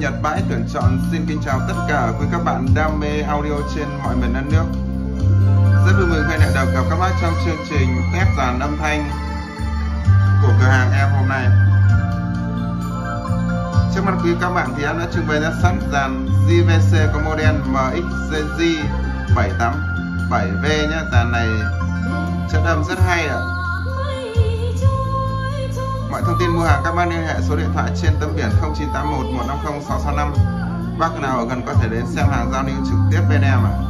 Nhật bãi tuyển chọn xin kính chào tất cả quý các bạn đam mê audio trên mọi miền đất nước. Rất vui mừng khi lại được gặp các bác trong chương trình test dàn âm thanh của cửa hàng em hôm nay. Trước mặt quý các bạn thì em đã trưng bày ra sẵn dàn JVC có model MXZG 787V nhé. Dàn này chất âm rất hay ạ. Mọi thông tin mua hàng, các bác liên hệ số điện thoại trên tấm biển 0981 150 665. Bác nào ở gần có thể đến xem hàng giao lưu trực tiếp bên em ạ. À.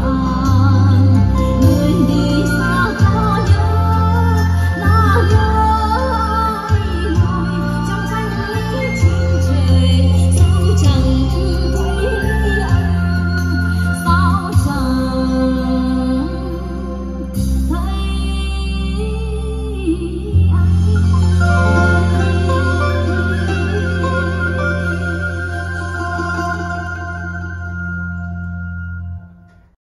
heart.